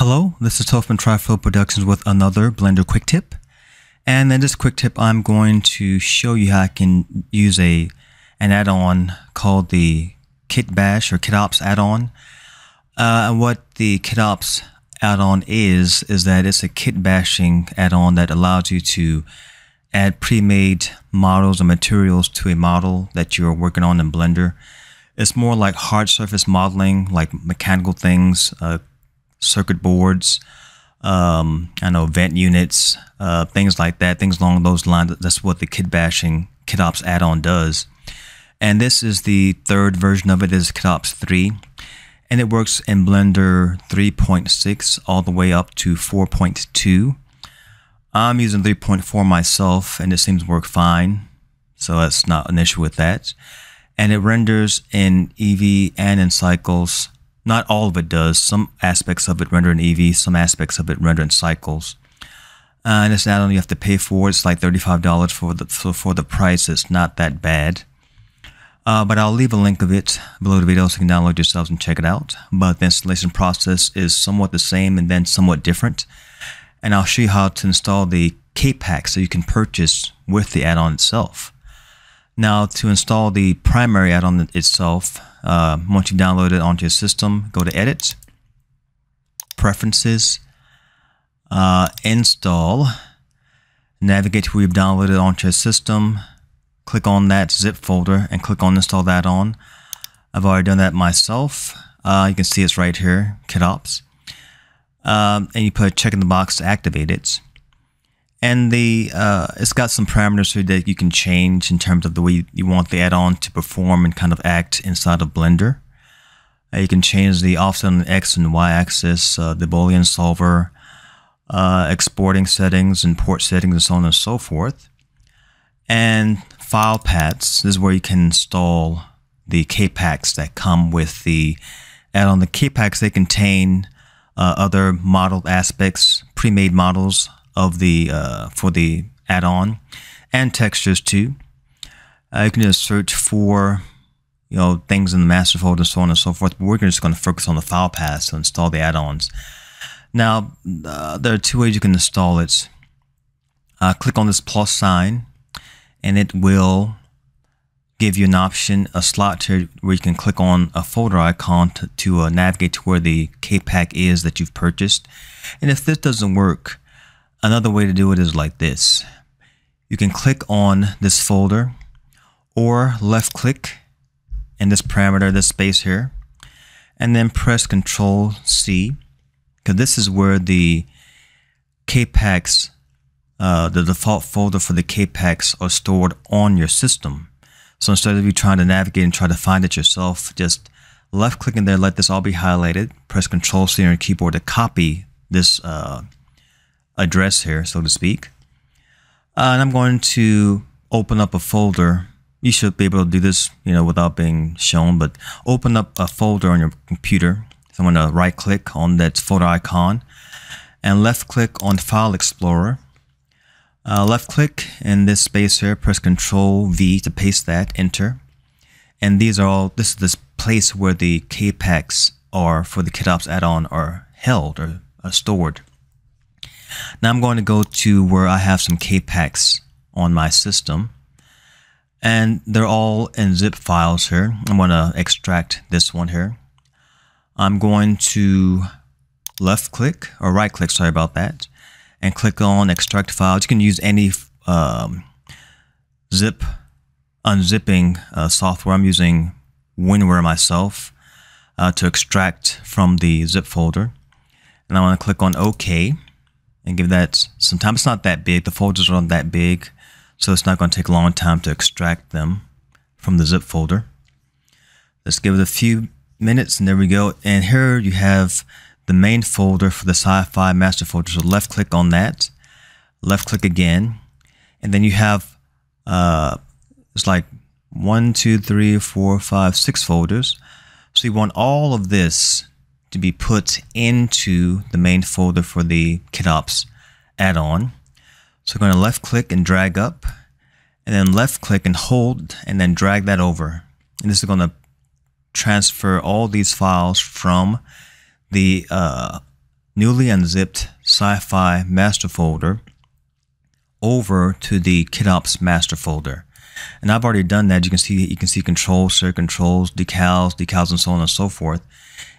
Hello, this is Tofman Trifold Productions with another Blender quick tip. And in this quick tip, I'm going to show you how I can use a an add-on called the Kit Bash or KitOps add-on. Uh, and what the KitOps add-on is, is that it's a kit bashing add-on that allows you to add pre-made models and materials to a model that you're working on in Blender. It's more like hard surface modeling, like mechanical things, uh, circuit boards, um, I know vent units, uh, things like that, things along those lines. That's what the kit bashing KitOps add-on does. And this is the third version of it is KitOps 3. And it works in Blender 3.6 all the way up to 4.2. I'm using 3.4 myself and it seems to work fine. So that's not an issue with that. And it renders in Eevee and in cycles not all of it does. Some aspects of it render in Eevee, some aspects of it render in cycles. Uh, and it's not only you have to pay for. It's like $35 for the for, for the price. It's not that bad. Uh, but I'll leave a link of it below the video so you can download yourselves and check it out. But the installation process is somewhat the same and then somewhat different. And I'll show you how to install the K-Pack so you can purchase with the add-on itself. Now to install the primary add-on itself, uh, once you download it onto your system, go to Edit, Preferences, uh, Install, navigate to where you've downloaded onto your system, click on that zip folder and click on Install that on. I've already done that myself. Uh, you can see it's right here, KitOps. Um, and you put a check in the box to activate it and the uh, it's got some parameters here that you can change in terms of the way you want the add-on to perform and kind of act inside of Blender. Uh, you can change the offset on the X and Y axis, uh, the Boolean solver, uh, exporting settings, and port settings, and so on and so forth. And file paths this is where you can install the K-packs that come with the add-on. The K-packs they contain uh, other model aspects, pre-made models of the uh, for the add-on and textures too. Uh, you can just search for you know things in the master folder, and so on and so forth. But we're just going to focus on the file paths to install the add-ons. Now uh, there are two ways you can install it. Uh, click on this plus sign, and it will give you an option, a slot here where you can click on a folder icon to, to uh, navigate to where the K-Pack is that you've purchased. And if this doesn't work, Another way to do it is like this. You can click on this folder or left click in this parameter, this space here, and then press Control C because this is where the K-Packs, uh, the default folder for the K-Packs are stored on your system. So instead of you trying to navigate and try to find it yourself, just left click in there, let this all be highlighted, press Control C on your keyboard to copy this uh, address here, so to speak. Uh, and I'm going to open up a folder. You should be able to do this, you know, without being shown, but open up a folder on your computer. So I'm going to right click on that folder icon and left click on File Explorer. Uh, left click in this space here, press Control V to paste that, enter. And these are all, this is this place where the K-Packs are for the KitOps add-on are held or are stored. Now I'm going to go to where I have some K-Packs on my system. And they're all in zip files here. I'm going to extract this one here. I'm going to left click or right click, sorry about that, and click on extract files. You can use any um, zip unzipping uh, software. I'm using WinRAR myself uh, to extract from the zip folder. And I want to click on OK and give that some time. It's not that big. The folders aren't that big, so it's not going to take a long time to extract them from the zip folder. Let's give it a few minutes and there we go. And here you have the main folder for the sci-fi master folder. So left click on that, left click again, and then you have uh, it's like one, two, three, four, five, six folders. So you want all of this to be put into the main folder for the KitOps add-on. So I'm going to left click and drag up and then left click and hold and then drag that over. And this is going to transfer all these files from the uh, newly unzipped sci-fi master folder over to the KitOps master folder. And I've already done that. You can see you can see controls, circuit controls, decals, decals, and so on and so forth.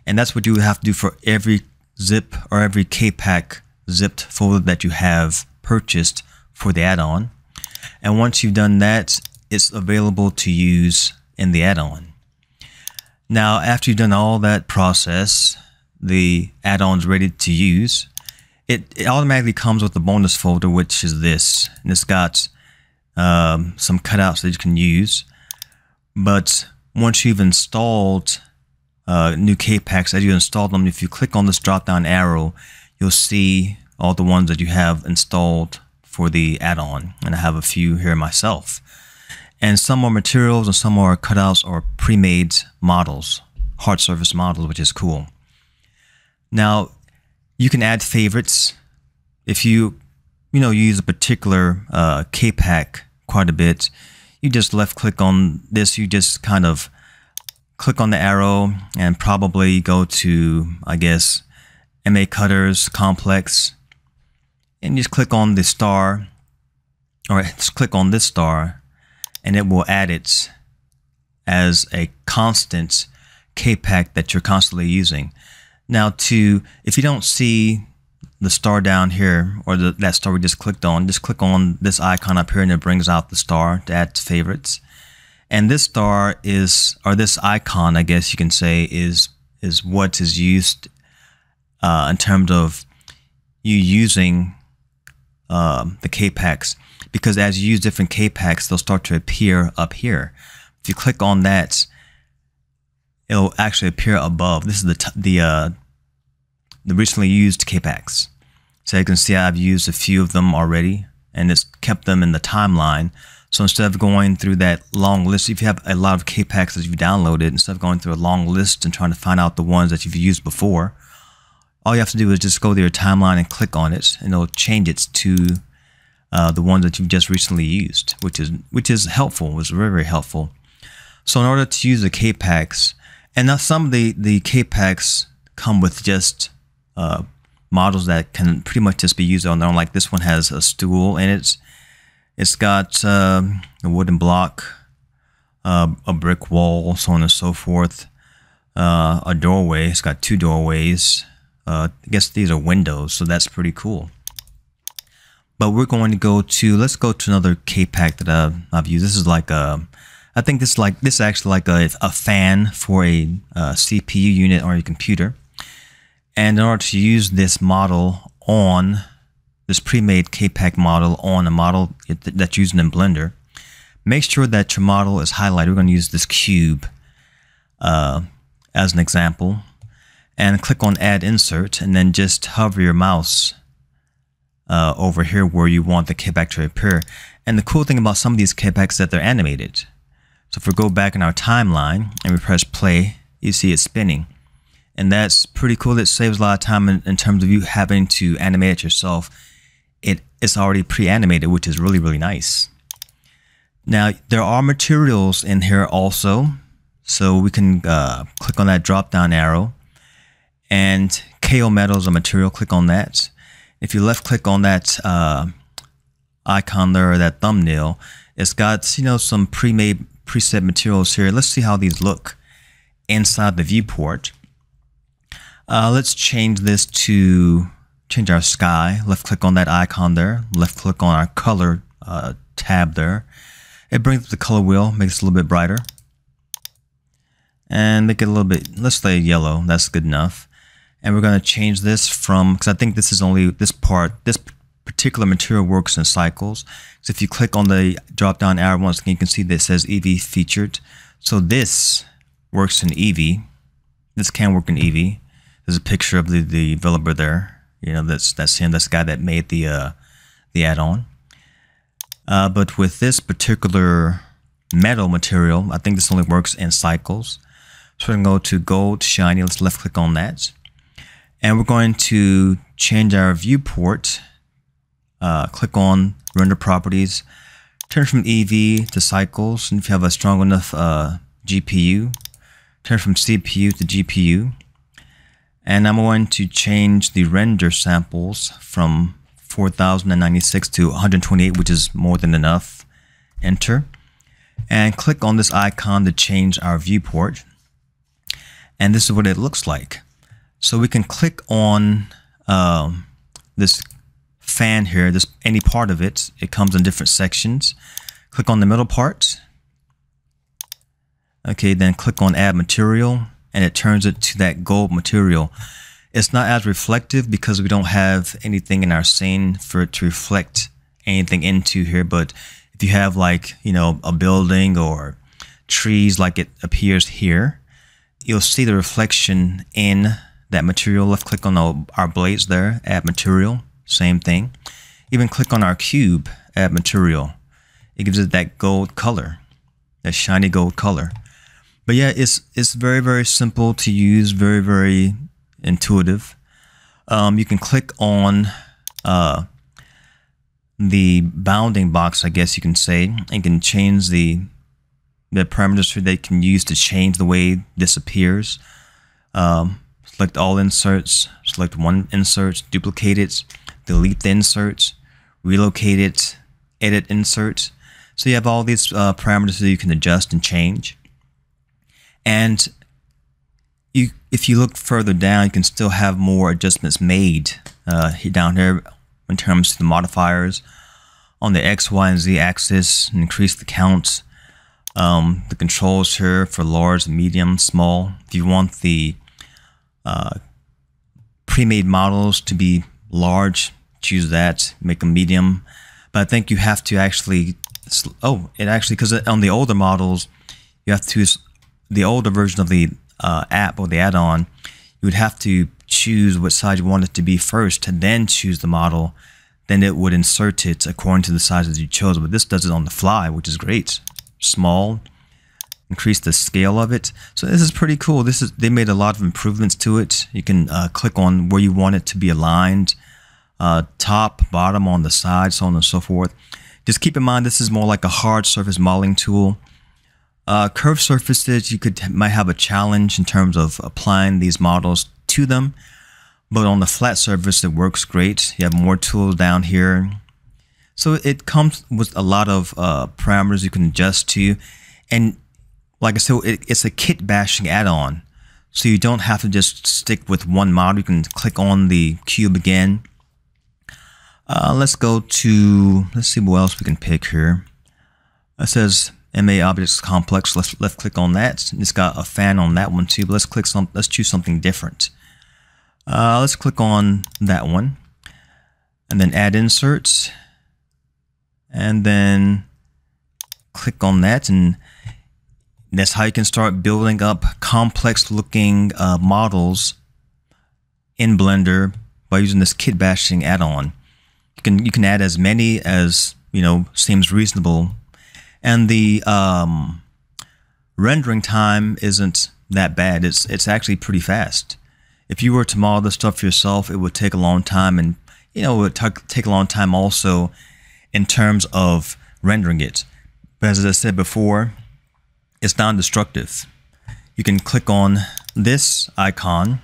And that's what you have to do for every zip or every KPAC zipped folder that you have purchased for the add-on. And once you've done that, it's available to use in the add-on. Now, after you've done all that process, the add-on's ready to use. It, it automatically comes with the bonus folder, which is this. And it's got um, some cutouts that you can use. But once you've installed uh, new KPACs, as you install them, if you click on this drop-down arrow, you'll see all the ones that you have installed for the add-on. And I have a few here myself. And some are materials and some are cutouts or pre-made models, hard surface models, which is cool. Now, you can add favorites if you, you know, you use a particular uh, KPAC quite a bit. You just left click on this. You just kind of click on the arrow and probably go to, I guess, MA Cutters Complex. And just click on the star, or just click on this star, and it will add it as a constant KPAC that you're constantly using. Now to, if you don't see the star down here or the, that star we just clicked on, just click on this icon up here and it brings out the star to add to favorites. And this star is, or this icon, I guess you can say, is is what is used uh, in terms of you using um, the KPACs. Because as you use different K-Packs, they'll start to appear up here. If you click on that, it'll actually appear above. This is the the uh, the recently used KPACs. So you can see I've used a few of them already, and it's kept them in the timeline. So instead of going through that long list, if you have a lot of KPACs that you've downloaded, instead of going through a long list and trying to find out the ones that you've used before, all you have to do is just go to your timeline and click on it, and it'll change it to uh, the ones that you've just recently used, which is which is helpful. was very very helpful. So in order to use the KPACs, and now some of the, the K-Packs come with just uh, models that can pretty much just be used on their own. Like this one has a stool and it. It's got uh, a wooden block, uh, a brick wall, so on and so forth. Uh, a doorway. It's got two doorways. Uh, I guess these are windows, so that's pretty cool. But we're going to go to, let's go to another K-Pack that I've, I've used. This is like a I think this is like this is actually like a, a fan for a, a CPU unit or a computer. And in order to use this model on this pre-made KPAC model on a model that's used in Blender, make sure that your model is highlighted. We're going to use this cube uh, as an example. And click on Add Insert, and then just hover your mouse uh, over here where you want the KPAC to appear. And the cool thing about some of these is that they're animated. So if we go back in our timeline and we press play, you see it spinning. And that's pretty cool. It saves a lot of time in, in terms of you having to animate it yourself. It, it's already pre-animated, which is really, really nice. Now, there are materials in here also. So we can uh, click on that drop-down arrow. And KO Metal is a material. Click on that. If you left click on that uh, icon there, or that thumbnail, it's got you know some pre-made preset materials here. Let's see how these look inside the viewport. Uh, let's change this to change our sky. Left click on that icon there. Left click on our color uh, tab there. It brings up the color wheel, makes it a little bit brighter. And make it a little bit, let's say yellow. That's good enough. And we're going to change this from, because I think this is only this part, this particular material works in cycles. So if you click on the drop down arrow once again, you can see that it says Eevee featured. So this works in Eevee. This can work in Eevee. There's a picture of the, the developer there. You know, that's that's him. That's the guy that made the uh, the add-on. Uh, but with this particular metal material, I think this only works in cycles. So we're going to go to gold, shiny. Let's left click on that. And we're going to change our viewport uh, click on render properties, turn from Eevee to cycles, and if you have a strong enough uh, GPU, turn from CPU to GPU, And I'm going to change the render samples from 4096 to 128, which is more than enough. Enter. And click on this icon to change our viewport. And this is what it looks like. So we can click on um, this fan here, this any part of it. It comes in different sections. Click on the middle part. Okay, then click on add material and it turns it to that gold material. It's not as reflective because we don't have anything in our scene for it to reflect anything into here. But if you have like, you know, a building or trees like it appears here, you'll see the reflection in that material. Left click on our blades there, add material, same thing. Even click on our cube, add material. It gives it that gold color, that shiny gold color. But yeah, it's it's very very simple to use, very very intuitive. Um, you can click on uh, the bounding box, I guess you can say, and can change the the parameters that you can use to change the way this appears. Um, select all inserts, select one insert, duplicate it, delete the inserts, relocate it, edit inserts. So you have all these uh, parameters that you can adjust and change. And you, if you look further down, you can still have more adjustments made uh, down here in terms of the modifiers on the X, Y, and Z axis, increase the counts. Um, the controls here for large, medium, small. If you want the uh, pre-made models to be large, choose that, make them medium. But I think you have to actually, oh, it actually, because on the older models, you have to, the older version of the uh, app or the add-on, you would have to choose what size you want it to be first and then choose the model. Then it would insert it according to the sizes you chose. But this does it on the fly, which is great. Small, increase the scale of it. So this is pretty cool. This is they made a lot of improvements to it. You can uh, click on where you want it to be aligned, uh, top, bottom, on the side, so on and so forth. Just keep in mind this is more like a hard surface modeling tool. Uh, curved surfaces, you could might have a challenge in terms of applying these models to them, but on the flat surface, it works great. You have more tools down here. So it comes with a lot of uh, parameters you can adjust to. And like I said, it, it's a kit bashing add-on. So you don't have to just stick with one model. You can click on the cube again. Uh, let's go to, let's see what else we can pick here. It says MA Objects Complex. Let's left click on that. It's got a fan on that one too, but let's click some, let's choose something different. Uh, let's click on that one and then add inserts and then click on that and that's how you can start building up complex looking uh, models in Blender by using this kit bashing add-on. You can you can add as many as you know seems reasonable and the um, rendering time isn't that bad. It's it's actually pretty fast. If you were to model this stuff yourself, it would take a long time, and you know it would take a long time also in terms of rendering it. But as I said before, it's non-destructive. You can click on this icon.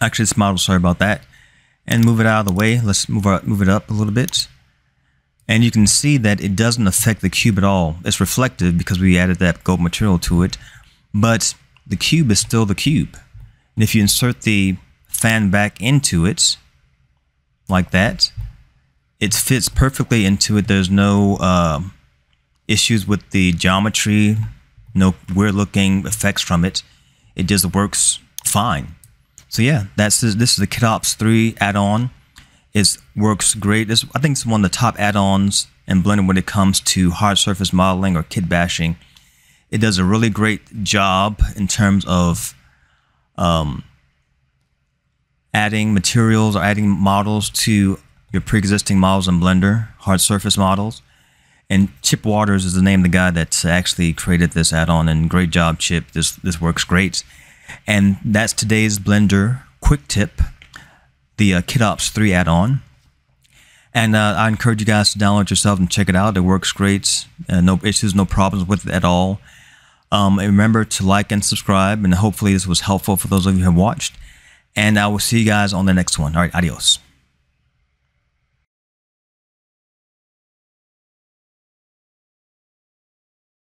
Actually, this model, sorry about that, and move it out of the way. Let's move our, move it up a little bit. And you can see that it doesn't affect the cube at all. It's reflective because we added that gold material to it, but the cube is still the cube. And if you insert the fan back into it, like that, it fits perfectly into it. There's no uh, issues with the geometry, no weird looking effects from it. It just works fine. So yeah, that's this is the KitOps 3 add-on. It works great. It's, I think it's one of the top add-ons in Blender when it comes to hard surface modeling or kit bashing. It does a really great job in terms of um, adding materials or adding models to your pre-existing models in Blender, hard surface models. And Chipp Walters is the name of the guy that actually created this add-on and great job Chipp. This this works great. And that's today's Blender quick tip the uh, KitOps 3 add-on. And uh, I encourage you guys to download yourself and check it out. It works great. Uh, no issues, no problems with it at all. Um, remember to like and subscribe, and hopefully this was helpful for those of you who have watched. And I will see you guys on the next one. All right, adios.